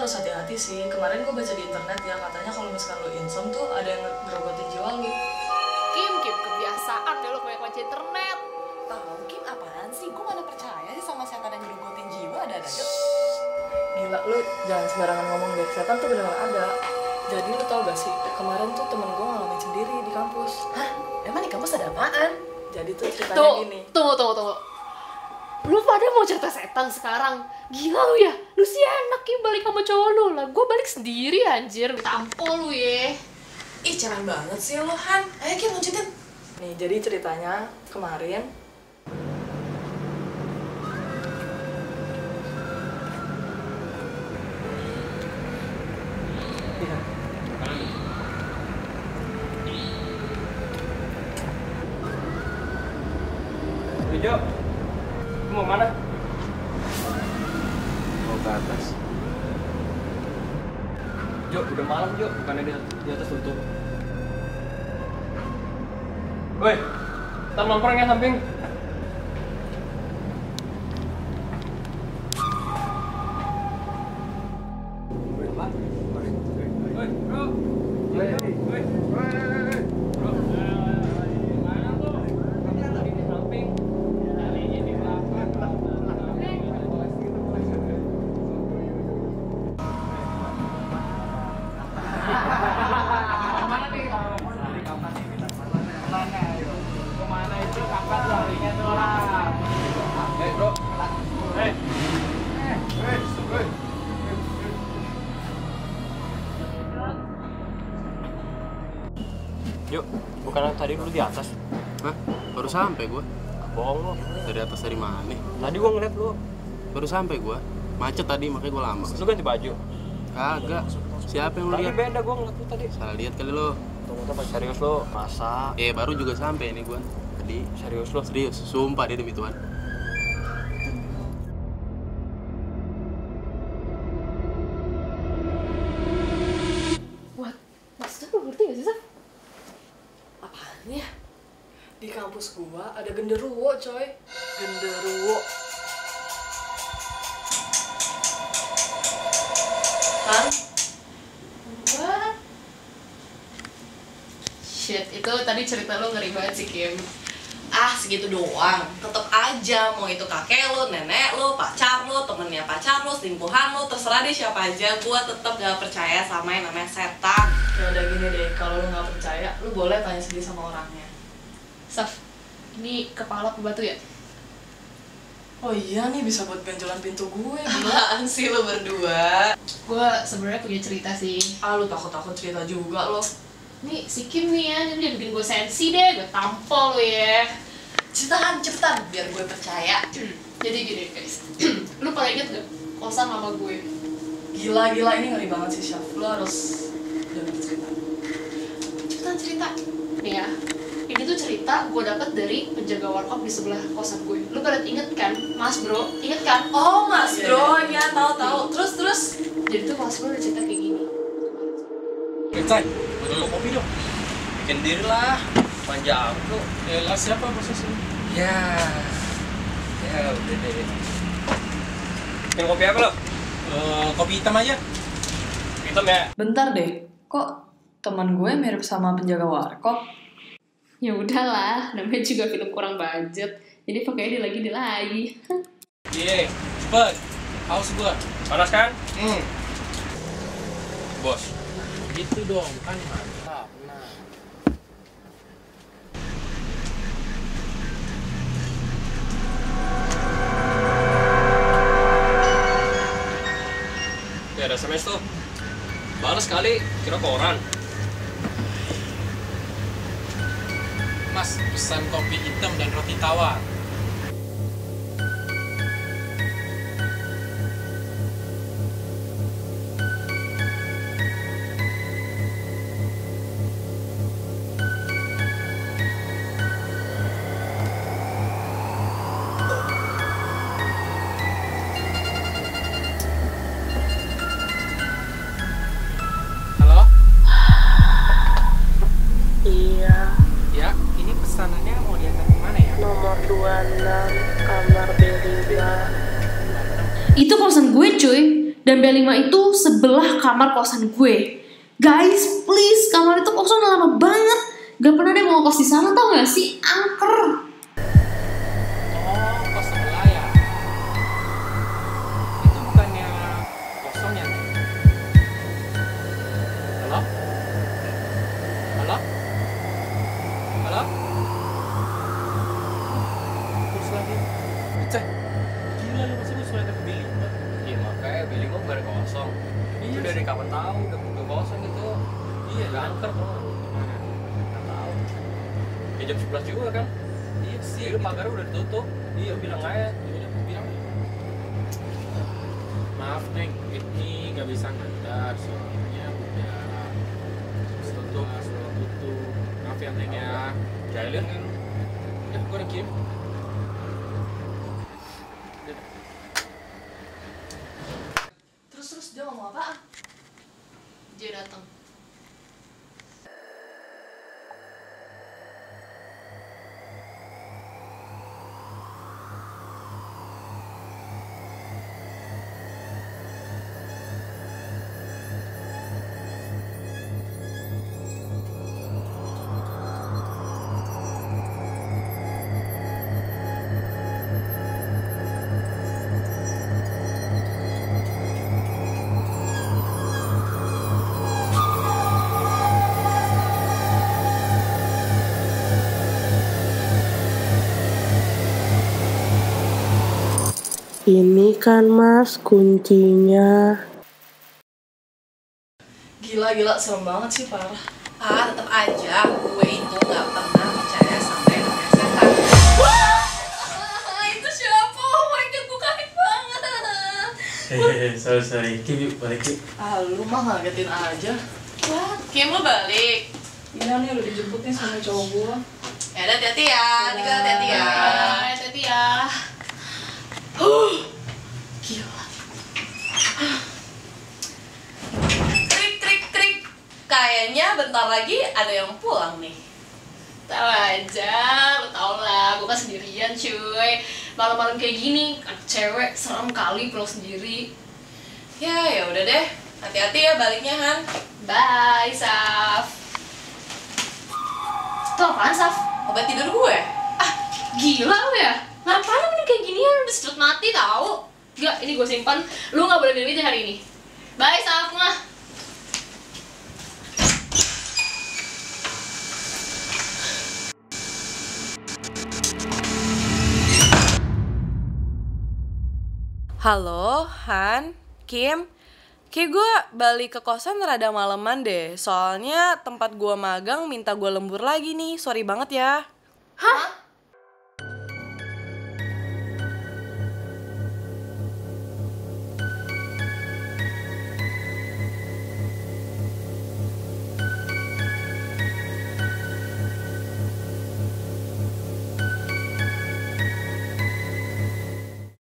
Harus hati-hati sih. Kemarin gue baca di internet ya, katanya kalau misalkan lu insom tuh ada yang ngerogotin jiwa lu. Kebiasaan deh lo banyak baca internet. Tahu Kim apaan sih? Gue mana percaya sih sama setan yang ngerogotin jiwa ada-ada aja. Gila, lu jangan sembarangan ngomong deh. Setan tuh beneran ada. Jadi lu tau gak sih, kemarin tuh temen gue ngalamin sendiri di kampus. Hah? Emang di kampus ada apaan? Jadi tuh ceritanya Tuh, gini. tunggu, tunggu, tunggu. Lu pada mau cerita setan sekarang? Gila lu ya? Lu sih enak Kim balik sama cowok lu lah. Gue balik sendiri anjir. Tampol lu ya. Ih, cemen banget sih lo, Han. Ayo Kim lanjutin. Nih, jadi ceritanya kemarin Iya. Jo, lu mau mana? Mau ke atas. Jo, udah malam Jo, bukannya di atas tutup. Woi, ntar nongkrong ya samping. Bukan tadi dulu di atas. Hah? Baru sampai gua. Bohong lo. Dari atas dari mana? Tadi gua ngeliat lu. Baru sampai gua. Macet tadi makanya gua lama. Lu ganti baju. Kagak. Siapa yang lu Tadi lihat? beda gua ngeliat lu tadi. Salah lihat kali lo. Tunggu tunggu serius lo. Masa? Eh, baru juga sampai nih gua. Tadi Serius lo? serius, sumpah dia demi Tuhan. Kampus gua ada genderuwo, coy. Genderuwo. Han? What? Shit, itu tadi cerita lo ngeri banget sih, Kim. Ah, segitu doang. Tetep aja, mau itu kakek lo, nenek lo, pacar lo, temennya pacar lo, selingkuhan lo, terserah deh siapa aja. Gua tetep gak percaya sama yang namanya setan. Ya udah gini deh, kalau lu nggak percaya, lu boleh tanya sendiri sama orangnya. Saf, ini kepala pebatu ya? Oh iya nih bisa buat ganjolan pintu gue. Gila. Apaan sih lo berdua? Gue sebenarnya punya cerita sih. Ah lu takut-takut cerita juga lo. Nih, si Kim nih ya, ini dia bikin gue sensi deh, gue tampol lo ya. Cepetan, cepetan, biar gue percaya. Jadi gini guys, lu pada inget gak kosan mama gue? Gila-gila ini ngeri banget sih, Syaf. Lu harus dengerin cerita. Cepetan cerita. Nih ya, ini tuh cerita gue dapet dari penjaga warkop di sebelah kosan gue. Lu pada inget kan, Mas Bro? Inget kan? Oh, Mas Iya, Bro, iya. ya tahu-tahu. Terus, terus. Jadi tuh Mas Bro udah cerita kayak gini. Coy, butuh kopi dong. Bikin diri lah. Manja lo. Eh, lah siapa posisi? Ya. Ya udah deh. Bikin kopi apa lo? Eh, kopi hitam aja. Hitam ya. Bentar deh, kok teman gue mirip sama penjaga warkop? Ya udahlah, namanya juga film kurang budget. Jadi pokoknya dia lagi dia lagi. Iya, cepet. Haus gua. Panas kan? Hmm. Bos. Gitu dong, kan mantap. Nah. Ya ada SMS tuh. Balas kali, kira koran. Mas, pesan kopi hitam dan roti tawar. itu kosan gue cuy. Dan B5 itu sebelah kamar kosan gue. Guys please kamar itu kosong lama banget. Gak pernah deh mau kos di sana tau gak sih? Angker. Iya? Nggak tahu. Ya jam 11 juga kan. Iya sih. Jadi pagarnya udah ditutup. Iya bilang aja. Ya udah, bilang. Maaf Neng, ini gak bisa ngantar soalnya udah tutup, sudah tutup. Maaf ya Neng ya. Jahilin kan. Ya, gua udah kirim. Terus terus dia ngomong apaan? Dia datang Ini kan mas kuncinya. Gila gila serem banget sih parah. Ah, tetap aja gue itu nggak pernah percaya sama yang namanya setan. Wah, itu siapa? Oh my god, gue kaget banget. Hehehe, sorry sorry. Kim yuk, balik yuk. Ah lu mah ngagetin aja. Wah, Kim lo balik. Iya nih udah dijemput nih sama cowok gua. Ya udah hati-hati ya, tinggal hati-hati ya. Hati-hati ya Gila. Krik krik krik. Kayaknya bentar lagi ada yang pulang nih. Tahu aja, lo tau lah, gue kan sendirian cuy Malam-malam kayak gini, anak cewek serem kali pulang sendiri Ya, ya udah deh. Hati-hati ya baliknya Han. Bye, Saf Itu apaan, Saf? Obat tidur gue. Ah, gila lu ya? Ngapain lu kayak ginian? Udah sedot mati tau Gak, ini gue simpan Lu gak boleh minum itu hari ini Bye, Saf, mah Halo, Han, Kim. Kayak gue balik ke kosan rada maleman deh. Soalnya tempat gue magang minta gue lembur lagi nih. Sorry banget ya. Hah?